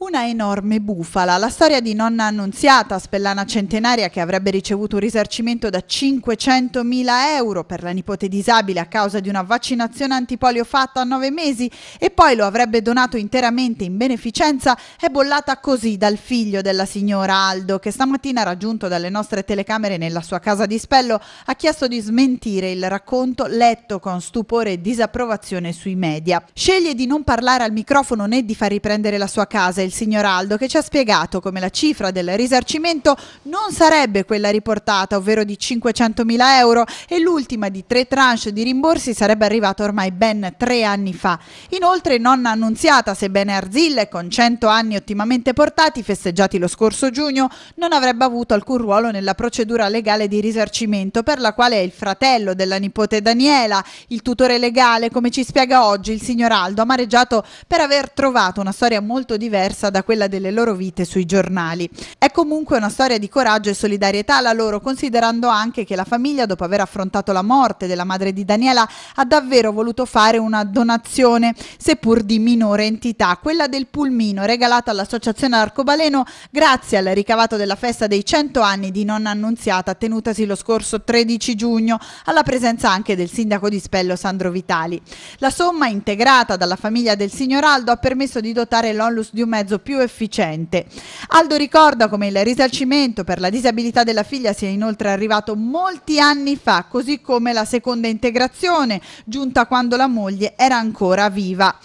Una enorme bufala, la storia di nonna Annunziata, spellana centenaria che avrebbe ricevuto un risarcimento da 500.000 euro per la nipote disabile a causa di una vaccinazione antipolio fatta a nove mesi e poi lo avrebbe donato interamente in beneficenza, è bollata così dal figlio della signora Aldo che stamattina raggiunto dalle nostre telecamere nella sua casa di Spello ha chiesto di smentire il racconto letto con stupore e disapprovazione sui media. Sceglie di non parlare al microfono né di far riprendere la sua casa il signor Aldo che ci ha spiegato come la cifra del risarcimento non sarebbe quella riportata, ovvero di 500.000 euro e l'ultima di tre tranche di rimborsi sarebbe arrivata ormai ben tre anni fa. Inoltre nonna annunziata, sebbene arzille con 100 anni ottimamente portati, festeggiati lo scorso giugno, non avrebbe avuto alcun ruolo nella procedura legale di risarcimento per la quale è il fratello della nipote Daniela, il tutore legale, come ci spiega oggi il signor Aldo, amareggiato per aver trovato una storia molto diversa diversa da quella delle loro vite sui giornali. È comunque una storia di coraggio e solidarietà la loro, considerando anche che la famiglia, dopo aver affrontato la morte della madre di Daniela, ha davvero voluto fare una donazione, seppur di minore entità, quella del pulmino regalata all'Associazione Arcobaleno grazie al ricavato della festa dei 100 anni di nonna annunziata tenutasi lo scorso 13 giugno, alla presenza anche del sindaco di Spello Sandro Vitali. La somma integrata dalla famiglia del signor Aldo ha permesso di dotare l'Onlus di un mezzo mezzo più efficiente. Aldo ricorda come il risarcimento per la disabilità della figlia sia inoltre arrivato molti anni fa, così come la seconda integrazione, giunta quando la moglie era ancora viva.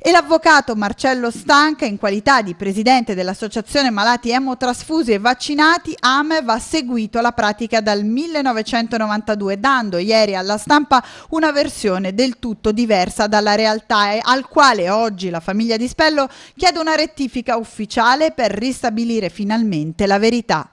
E l'avvocato Marcello Stanca, in qualità di presidente dell'Associazione Malati Emotrasfusi e Vaccinati, AMEV ha seguito la pratica dal 1992, dando ieri alla stampa una versione del tutto diversa dalla realtà e al quale oggi la famiglia di Spello chiede una rettifica ufficiale per ristabilire finalmente la verità.